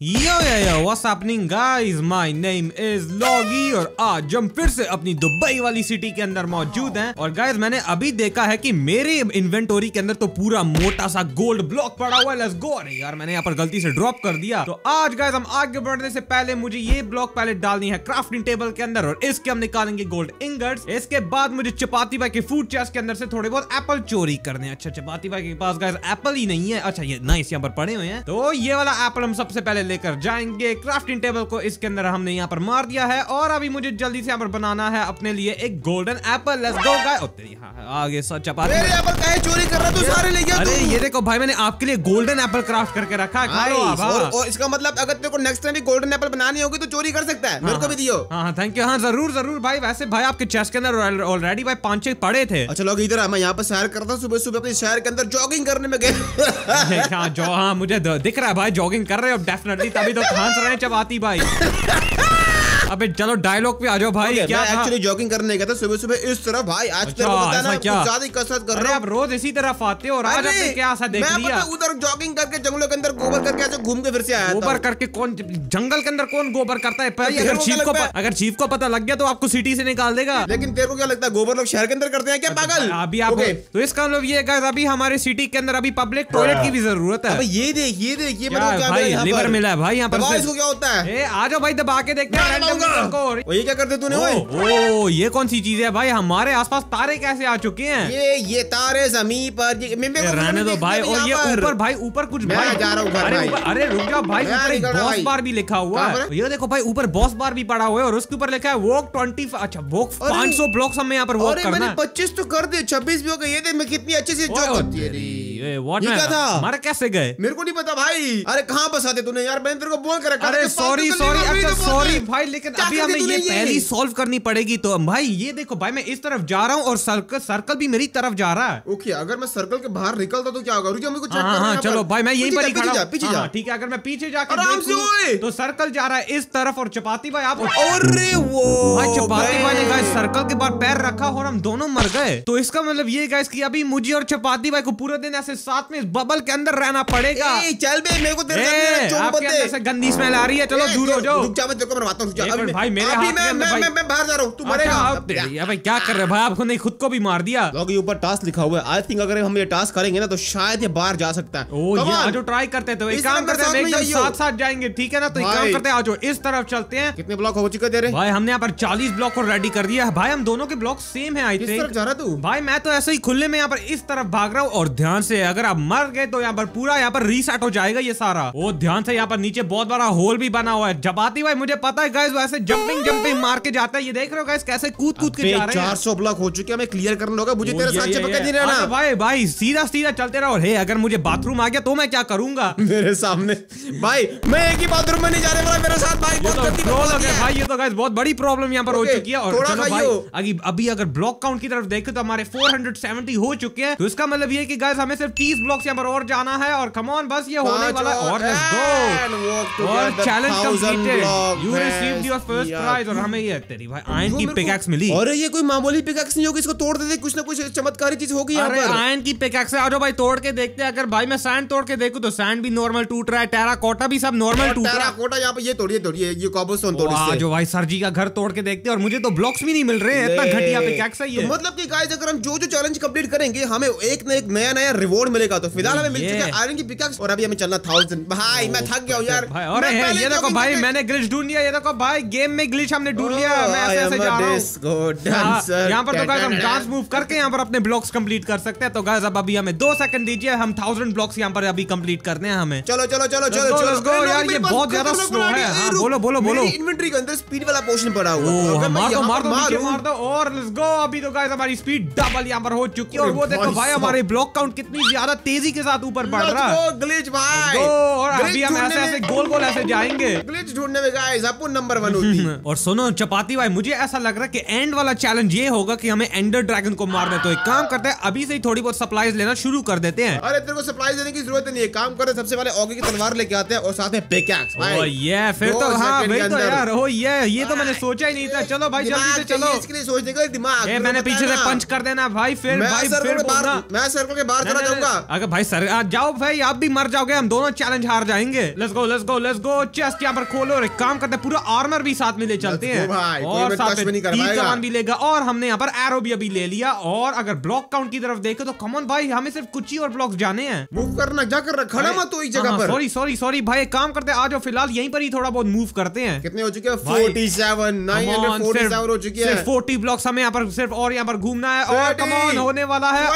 Yo yo yo what's happening guys my name is Loggy और आज हम फिर से अपनी दुबई वाली सिटी के अंदर मौजूद हैं। और गाइस मैंने अभी देखा है कि मेरे इन्वेंटोरी के अंदर तो पूरा मोटा सा गोल्ड ब्लॉक पड़ा हुआ है। लेट्स गो अरे यार, मैंने यहाँ पर गलती से ड्रॉप कर दिया। तो आज गाइस हम आगे बढ़ने से पहले मुझे ये ब्लॉक पहले डालनी है क्राफ्टिंग टेबल के अंदर और इसके हम निकालेंगे गोल्ड इंगट्स इसके बाद मुझे चपाती भाई के फ़ूड चेस्ट के अंदर से थोड़े बहुत एप्पल चोरी करने अच्छा चपाती भाई के पास गाइस एप्पल ही नहीं है। अच्छा ये नाइस यहाँ पर पड़े हुए हैं। तो ये वाला एप्पल हम सबसे पहले लेकर जाएँगे। क्राफ्टिंग टेबल को इसके अंदर हमने यहाँ पर मार दिया है और अभी मुझे जल्दी से यहाँ पर बनाना है अपने लिए एक golden apple let's go guys ओ तेरी हाँ, हाँ, आगे सच चपाती। मेरे एप्पल काहे चोरी कर रहा तू? सारे ले गया अरे ये देखो भाई मैंने आपके लिए गोल्डन एप्पल क्राफ्ट करके रखा है. और, हाँ। और इसका मतलब अगर तेरे को नेक्स्ट टाइम भी गोल्डन एप्पल बनानी होगी तो चोरी कर सकता है। मेरे को भी दियो। हाँ। हाँ थैंक यू हाँ ज़रूर ज़रूर भाई। वैसे भाई आपके चेस्ट के अंदर ऑलरेडी भाई पाँच छह पड़े थे। अच्छा लोग इधर आ, मैं यहाँ पर सैर करता हूँ। सुबह सुबह अपने शहर के अंदर जॉगिंग करने में गए हाँ जो हाँ मुझे दिख रहा है भाई जॉगिंग कर रहे हो डेफिनेटली तभी तो खांस रहे चबाती भाई। अबे चलो डायलॉग पे आ जाओ भाई मैं क्या एक्चुअली जॉगिंग करने गया था सुबह सुबह इस तरफ़ भाई आज तेरे अच्छा, है क्या? ज़्यादा ही कसरत कर रहे रहा आप रोज इसी तरफ़ आते हो और आज आपने क्या ऐसा देख मैं लिया? उधर जॉगिंग करके जंगलों के अंदर गोबर करके ऐसे घूम के फिर से आया गोबर करके कौन जंगल के अंदर कौन गोबर करता है? अगर चीफ को अगर चीफ को पता लग गया तो आपको सिटी से निकाल देगा। लेकिन तेरे को क्या लगता है गोबर लोग शहर के अंदर करते हैं क्या पागल? अभी आप तो इसका मतलब ये अभी हमारे सिटी के अंदर अभी पब्लिक टॉयलेट की भी ज़रूरत है। अबे ये देखिए ये देख ये क्या क्या भाई मिला लिवर मिला है भाई यहाँ पर इसको क्या होता है? ए आ जाओ भाई दबा के देखते हैं ओ, ये क्या करते तूने ओ, ये कौन सी चीज़ है भाई? हमारे आसपास तारे कैसे आ चुके हैं? ये ये तारे ज़मीन पर रहने दो भाई और ये ऊपर भाई ऊपर कुछ भाई। जा रहा हूँ अरे अरे रुक जाओ भाई बॉस बार भी लिखा हुआ है। ये देखो भाई ऊपर बॉस बार भी पड़ा हुआ है और उसके ऊपर लिखा है वोक ट्वेंटी अच्छा वोक पाँच सौ ब्लॉक्स हमें यहाँ पर वोक करना है। पच्चीस तो कर दिए छब्बीस भी हो गए। ये देख मैं कितनी अच्छे से जॉब करती है। क्या था? मर कैसे गए? मेरे को नहीं पता भाई। अरे कहाँ फंसाते तूने यार? मैंने तेरे को बोल कर रखा अरे सॉरी सॉरी अच्छा सॉरी भाई लेकिन अभी हमें ये पहली सॉल्व करनी पड़ेगी तो भाई ये देखो भाई मैं इस तरफ़ जा रहा हूँ और सर्कल सर्कल भी मेरी तरफ़ जा रहा है। ओके अगर मैं सर्कल के बाहर निकलता तो क्या होगा? जा मेरे को चेक हाँ हाँ हाँ चलो भाई मैं यहीं पर ही खड़ा जा पीछे हाँ, जा। ठीक है अगर मैं पीछे जाकर आराम से तो सर्कल जा रहा है इस तरफ़ और चपाती भाई आप अरे वो भाई चपाती भाई ने गाइस सर्कल के बाहर पैर रखा और हम दोनों मर गए। तो इसका मतलब ये गाइस कि अभी मुझे और चपाती भाई को पूरा दिन ऐसे साथ में इस बबल के अंदर रहना पड़ेगा। ए, चल बे मेरे को तेरे आपके अंदर से गंदी स्मेल आ रही है चलो दूर हो जाओ। रुक जा मैं तेरे को मरवाता हूँ रुक जा भाई, मेरे हाथ मैं मैं मैं बाहर जा रहा हूँ तू अच्छा, मरेगा आप तेरी- ये भाई क्या कर रहे हैं भाई? आपको नहीं खुद को भी मार दिया? लॉग के ऊपर टास्क लिखा हुआ है। आई थिंक अगर हम ये टास्क करेंगे ना तो शायद ये बाहर जा सकता है। ओ ये. आज ट्राई करते हैं तो। एक काम करते हैं एकदम साथ साथ जाएँगे ठीक है ना? तो एक काम करते हैं आज इस तरफ़ चलते हैं। कितने ब्लॉक हो चुके तेरे? भाई हमने यहाँ पर 40 ब्लॉक को रेडी कर दिया है। भाई हम दोनों के ब्लॉक सेम है आई थिंक जा रहा तू? भाई मैं तो ऐसे ही खुले में यहाँ पर इस तरफ़ भाग रहा हूँ और ध्यान से अगर आप मर गए तो यहाँ पर पूरा यहाँ पर रीसेट हो जाएगा ये सारा। ओ ध्यान से यहाँ पर नीचे बहुत बड़ा होल भी बना हुआ है। जबाती भाई मुझे पता है गाइस वैसे जंपिंग जंपिंग मार के जाता है। ये देख रहे हो गाइस कैसे कूद कूद के जा रहे हैं। चार सौ ब्लॉक हो चुके हमें क्लियर करना होगा मुझे तेरे साथ ये- नहीं रहना। भाई भाई सीधा सीधा चलते रहो। हे अगर मुझे बाथरूम आ गया तो मैं क्या करूँगा? मेरे सामने। भाई मैं एक ही बाथरूम में नहीं जाने वाला मेरे साथ भाई बहुत तो है भाई ये तो guys बहुत बड़ी प्रॉब्लम यहाँ पर हो चुकी है। और थोड़ा चलो भाई अभी अभी अगर ब्लॉक काउंट की तरफ़ देखें तो हमारे 470 हो चुके हैं। तो इसका मतलब ये है कि गाइस हमें सिर्फ़ 30 ब्लॉक्स यहाँ पर और जाना है और कम ऑन बस ये होने वाला और लेट्स गो और challenge completed you received your first prize और हमें ये तेरी भाई आयरन वो की पिकैक्स मिली। अरे ये कोई मामूली पिकैक्स नहीं होगी इसको तोड़ कुछ ना कुछ चमत्कारी चीज़ होगी यहाँ पर। आयरन की पिकैक्स आ जाओ भाई तोड़ के देखते हैं। अगर भाई मैं सैंड तोड़ के देखूँ तो सैंड भी नॉर्मल टूट रहा है टेरा कोटा भी सब नॉर्मल टूट रहा है। कोटा यहाँ पे ये तोड़िए तोड़िए ये कॉबलस्टोन तोड़ वाह, इससे जो भाई सर जी का घर तोड़ के देखते हैं और मुझे तो ब्लॉक्स भी नहीं मिल रहे हैं। इतना घटिया पिकैक्स है तो ये मतलब कि गाइस अगर हम जो जो चैलेंज कंप्लीट करेंगे हमें एक ना एक नया नया रिवॉर्ड मिलेगा तो फ़िलहाल हमें मिल चुका है आयरन की पिकैक्स और अभी हमें चलना थाउज़ेंड भाई मैं थक गया हूँ यार। ये देखो भाई मैंने ग्लिच ढूंढ लिया ये देखो भाई गेम में ग्लिच हमने ढूंढ लिया Oh, हूँ. यहाँ पर तो गाइस हम डांस मूव करके यहाँ पर अपने ब्लॉक्स कंप्लीट कर सकते हैं। तो गाइस अब अभी हमें दो सेकंड दीजिए हम थाउज़ेंड ब्लॉक्स यहाँ पर अभी कंप्लीट करने हैं हमें। चलो चलो चलो चलो चलो। यार, ये बहुत ज़्यादा slow है। हाँ, बोलो, बोलो, बोलो। इन्वेंटरी के अंदर स्पीड वाला पोर्शन पड़ा हुआ है। मार दो मार दो मार दो। और लेट्स गो अभी तो गाइस हमारी स्पीड डबल यहाँ पर हो चुकी है। और वो देखो भाई हमारे ब्लॉक काउंट कितनी ज़्यादा तेज़ी के साथ ऊपर बढ़ रहा है। glitch भाई। और अभी हम ऐसे ऐसे गोल गोल ऐसे जाएँगे। ग्लिच ढूँढने में गाइस अपन नंबर वन होती। है। और सुनो चपाती भाई मुझे ऐसा लग रहा है कि एंड वाला चैलेंज ये होगा कि हमें एंडर ड्रैगन को मारना तो एक काम करते हैं अभी से ही थोड़ी बहुत सप्लाईज लेना शुरू कर देते हैं। अरे तेरे को सप्लाई देने की ज़रूरत नहीं है। काम करे सबसे पहले ओगे की तलवार लेके आते हैं और साथ में पिकैक्स ओ ये फिर दो तो हाँ के तो यार ओ ये ये तो मैंने सोचा ही नहीं था। चलो भाई जल्दी से चलो। इसके लिए सोचने का दिमाग मैंने पीछे से पंच कर देना भाई फिर भाई फिर मैं सर्कल के बाहर चला नहीं। अगर भाई सर आज जाओ भाई आप भी मर जाओगे हम दोनों चैलेंज हार जाएँगे। Let's go let's go let's go chest यहाँ पर खोलो और एक काम करते हैं पूरा आर्मर भी साथ में ले चलते हैं। और साथ में। कमान भी लेगा और हमने यहाँ पर एरो भी अभी ले लिया और अगर ब्लॉक काउंट की तरफ़ देखे तो कमन भाई हमें सिर्फ़ कुछ ही और ब्लॉक्स जाने हैं। मूव करना जा कर खड़ा मत तो एक जगह पर। सॉरी सॉरी सॉरी भाई एक काम करते हैं आज फ़िलहाल यहीं पर ही थोड़ा बहुत मूव करते हैं। कितने हो चुके हैं? फोर्टी सेवन नाइन फोर्टी हो चुके हैं। सिर्फ़ 40 ब्लॉक्स हमें यहाँ पर सिर्फ़ और यहाँ पर घूमना है और 30, कमॉन होने वाला है।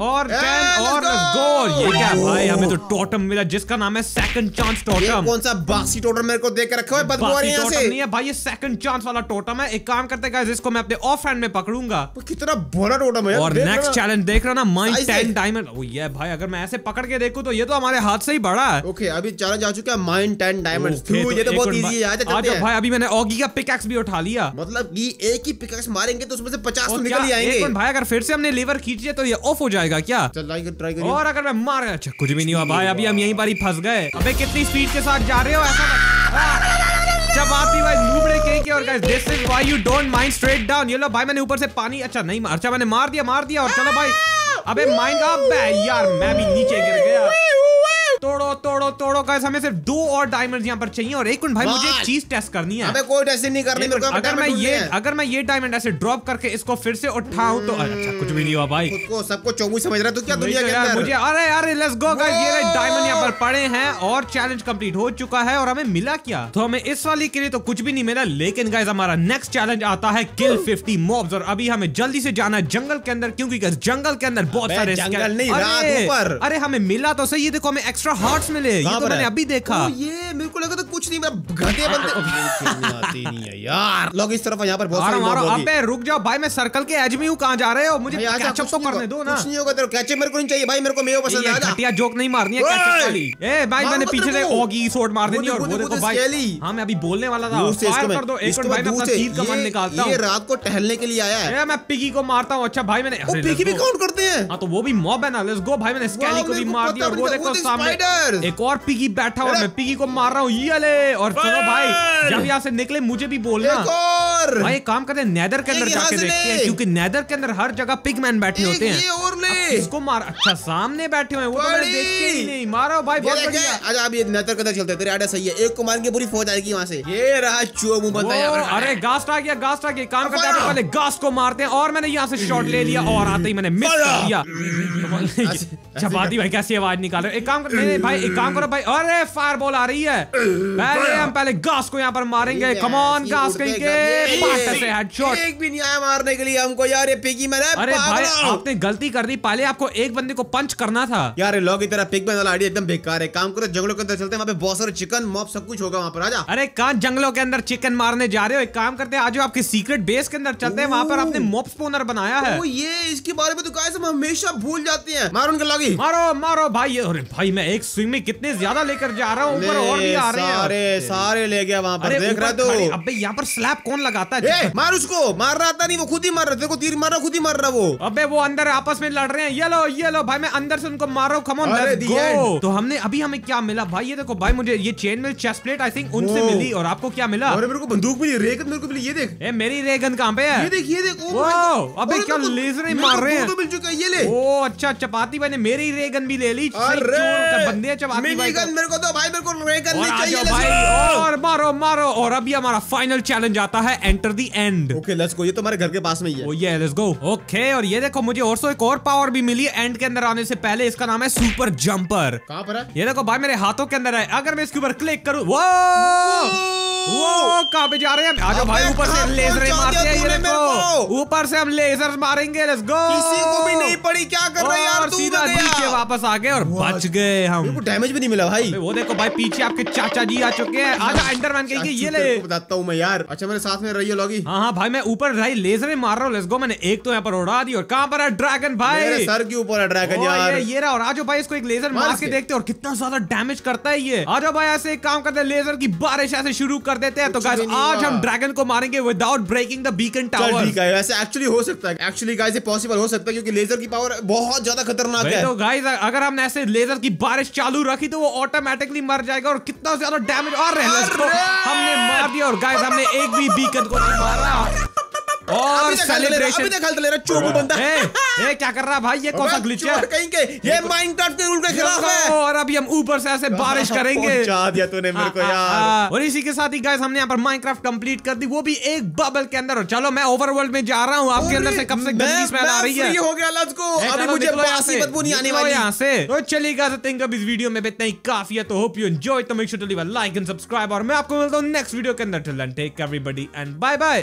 और 10 और go ये क्या भाई. हमें तो टोटम मिला जिसका नाम है सेकंड चांस टोटम कौन सा बासी टोटर मेरे को के रखा है बदबू है यहाँ टोटम से? नहीं है भाई ये सेकंड चांस वाला टोटम है। एक काम करते हैं इसको मैं अपने ऑफ़ हैंड में पकड़ूँगा। कितना बड़ा टोटम है और नेक्स्ट चैलेंज देख रहा ना टेन देख। डायमंड ओ ये भाई अगर मैं ऐसे पकड़ के देखूँ तो ये तो हमारे हाथ से ही बड़ा है। ओके अभी चैलेंज आ चुका है माइंड टेन डायमंड Okay, ये तो बहुत इजी है आ चलते जाओ हैं। भाई अभी मैंने ऑगी का पिकैक्स भी उठा लिया। मतलब कि एक ही पिकैक्स मारेंगे तो उसमें से पचास तो निकल ही आएँगे। भाई अगर फिर से हमने लीवर खींचे तो ये ऑफ़ हो जाएगा क्या? चल ट्राई ट्राई करिए और अगर मैं मार अच्छा कुछ भी नहीं हुआ भाई, अभी हम यहीं पर ही फंस गए। अबे कितनी स्पीड के साथ जा रहे हो, ऐसा जब आती भाई नूबड़े के के और guys this is why you don't mind straight down ये लो भाई, मैंने ऊपर से पानी अच्छा नहीं मार अच्छा मैंने मार दिया मार दिया, और चलो भाई। अबे माइंड अबे यार, मैं भी नीचे गिर गया। तोड़ो तोड़ो तोड़ो। गाइस हमें सिर्फ़ दो और डायमंड यहाँ पर चाहिए और एक मिनट भाई मुझे एक चीज़ टेस्ट करनी है। अबे कोई टेस्ट नहीं करनी मेरे अगर मैं ये अगर मैं ये डायमंड ऐसे ड्रॉप करके इसको फिर से उठाऊं तो अच्छा कुछ भी नहीं हुआ भाई। खुद को सबको चौमू समझ रहा है तू क्या दुनिया तो के अंदर? मुझे अरे अरे लेट्स गो गाइस ये! डायमंड यहाँ पर पड़े हैं और चैलेंज कंप्लीट हो चुका है और हमें मिला क्या? तो हमें इस वाली के लिए तो कुछ भी नहीं मिला लेकिन गाइस हमारा नेक्स्ट चैलेंज आता है किल 50 मॉब्स और अभी हमें जल्दी से जाना है जंगल के अंदर क्योंकि जंगल के अंदर बहुत सारे जंगल नहीं, अरे! अरे हमें मिला तो सही देखो हमें एक्स्ट्रा हार्ट्स मिले। ये तो मैंने अभी देखा। ओ, ये मेरे को लगा था कुछ नहीं मैं घटे बनते आती नहीं है यार। लोग इस तरफ़ यहाँ पर बहुत मारो सारी मारो अबे रुक जाओ। भाई मैं सर्कल के एज में हूँ। कहाँ जा रहे हो? मुझे कैचअप तो करने दो ना। कुछ नहीं होगा तेरे कैचअप मेरे को नहीं चाहिए। भाई मेरे को मेयो पसंद है। घटिया जोक नहीं मारनी है कैचअप वाली। ए भाई मैंने पीछे से ओगी शॉट मार देनी और वो देखो, भाई। हाँ मैं अभी बोलने वाला था। फायर कर दो। एक भाई मैं अपना तीर कमान ये- निकालता ये रात को टहलने के लिए आया है। मैं पिगी को मारता हूँ। अच्छा भाई मैंने पिकी let's भी काउंट करते हैं। हाँ तो वो भी मॉब है ना। लेट्स गो भाई मैंने स्केली को भी मार दिया और वो देखो तो सामने spiders। एक और पिगी बैठा हुआ मैं पिगी को मार रहा हूँ ये ले और चलो भाई! जब यहाँ से निकले मुझे भी बोलना और भाई एक काम करते हैं नेदर के अंदर जाके देखते हैं क्योंकि नेदर के अंदर हर जगह पिगमैन बैठे होते ये हैं और ले! इसको मार अच्छा सामने बैठे हुए वो तो मैंने देखे ही नहीं। मारो भाई ये बहुत बढ़िया। ये, आजा अभी नेतर कदर चलते हैं, तेरे आइडिया सही है। एक को मार के पूरी फौज आएगी वहाँ से। ये रहा चुआ मुँह पर। अरे गास्ट आ गया गास्ट आ गया। काम करते हैं पहले गास्ट को मारते हैं और मैंने यहाँ से शॉट ले लिया और आते ही मैंने मिस कर दिया। चपाती भाई कैसी आवाज़ निकाल रहे हो? एक काम कर भाई एक काम करो भाई अरे फायर बॉल आ रही है। पहले हम पहले गास्ट को यहाँ पर मारेंगे। Yes, कम ऑन ये गास्ट उड़ कहीं के ये, से हेडशॉट एक भी नहीं आया मारने के लिए हमको यार ये पिगी मैंने अरे भाई आपने गलती कर दी पहले आपको एक बंदे को पंच करना था। यार लोग की तरह पिग वाला आइडिया एकदम बेकार है। काम करो जंगलों के अंदर चलते हैं वहाँ पे बहुत सारे चिकन मॉब सब कुछ होगा वहाँ पर आजा। अरे कहा जंगलों के अंदर चिकन मारने जा रहे हो? एक काम करते हैं आज आपके सीक्रेट बेस के अंदर चलते हैं वहाँ पर आपने मॉब स्पोनर बनाया है। ये इसके बारे में तो गाइस हम हमेशा भूल जाते हैं। मारो उनके लॉगी मारो मारो भाई अरे भाई मैं एक स्विंग में कितने ज़्यादा लेकर जा रहा हूँ ऊपर और भी आ रहे हैं। सारे सारे ले गया वहाँ पर देख रहा तो। अबे यहाँ पर स्लैब कौन लगाता है। ए, मार उसको। मार रहा था नहीं वो खुद ही मार रहा को तीर मार रहा खुद ही मार रहा वो। अबे वो अंदर आपस में लड़ रहे हैं। ये लो ये लो भाई मैं अंदर से उनको मार। हूँ end. तो हमने अभी हमें क्या मिला? भाई ये देखो भाई मुझे ये चेन मिल चेस्ट प्लेट आई थिंक उनसे मिली। और आपको क्या मिला? अरे मेरे को बंदूक मिली रेगन मेरे को मिली ये देख। ए मेरी रेगन कहाँ पे है? ये देख ये देख ओ God. अबे क्या लेजर ही मार रहे हैं। तो मिल चुका है ये ले। ओ अच्छा चपाती भाई ने मेरी रेगन भी ले ली। बंदे हैं चपाती भाई। गन मेरे को दो भाई मेरे को रेगन नहीं चाहिए. और मारो मारो। और अभी हमारा फाइनल चैलेंज आता है enter the end okay let's go ये तो हमारे घर के पास में ही है। ओ ये लेट्स गो ओके और ये देखो मुझे और सो एक और पावर भी मिली है एंड के अंदर आने से पहले। इसका नाम है सुपर जंपर कहाँ पर है? ये देखो भाई मेरे हाथों के अंदर है। अगर मैं इसके ऊपर क्लिक करूँ वो कहाँ पे जा रहे हैं? आ जाओ भाई ऊपर से लेजर मारते हैं ये देखो। ऊपर से हम लेजर मारेंगे लेट्स गो किसी को भी नहीं पड़ी क्या कर रहा है यार तू सीधा नीचे वापस आ गए और बच गए हम। मेरे को डैमेज भी नहीं मिला भाई। वो देखो भाई पीछे आपके चाचा जी आ चुके हैं। आजा एंडरमैन कहेंगे ये ले। बताता हूँ मैं यार। अच्छा मेरे साथ में रही है लॉगी। हाँ हाँ भाई मैं ऊपर भाई लेजर में मार रहा हूँ लेट्स गो मैंने एक तो यहाँ पर उड़ा दी और कहाँ पर है ड्रैगन भाई? सर के ऊपर है ड्रैगन यार। ये रहा और आजो भाई इसको एक लेजर मार के देखते हैं और कितना ज़्यादा डैमेज करता है ये। आज भाई ऐसे एक काम करते हैं लेजर की बारिश ऐसे शुरू कर देते हैं। तो गाइस आज हम ड्रैगन को मारेंगे without breaking the beacon tower ठीक है वैसे एक्चुअली हो सकता है। एक्चुअली गाइस ये पॉसिबल हो सकता है क्योंकि लेजर की पावर बहुत ज़्यादा खतरनाक है। तो गाइस अगर हमने ऐसे लेजर की बारिश चालू रखी तो वो ऑटोमेटिकली मर जाएगा और कितना ज़्यादा डैमेज और! हमने मार दिया और गाइस हमने एक भी बीकन को नहीं मारा। और देखा अभी सेलिब्रेशन देखा ले रहा चोबू बंदा। ए, ए क्या कर रहा है भाई? ये कौन सा ग्लिच है? कहीं के ये माइनक्राफ्ट के रूल के खिलाफ है। और अभी हम ऊपर से ऐसे बारिश करेंगे। पहुँचा दिया तूने मेरे को आ, आ, यार। और इसी के साथ ही गाइस हमने यहाँ पर माइनक्राफ्ट कंप्लीट कर दी। वो भी एक बबल के अंदर। और चलो मैं ओवरवर्ल्ड में जा रहा हूँ। आपके अंदर से कब से गंदी स्मेल आ रही है? free हो गया लेट्स गो अभी मुझे निकलो यहाँ बासी बदबू नहीं आने वाली। यहाँ से। तो चलिए गाइस आई थिंक अब इस वीडियो में इतना ही काफ़ी है। तो होप यू एंजॉय तो make sure to leave a like and subscribe और मैं आपको मिलता हूँ नेक्स्ट वीडियो के अंदर। Till then take everybody and bye bye